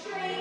straight.